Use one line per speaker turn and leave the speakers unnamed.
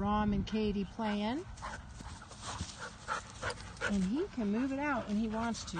Rom and Katie playing. And he can move it out when he wants to.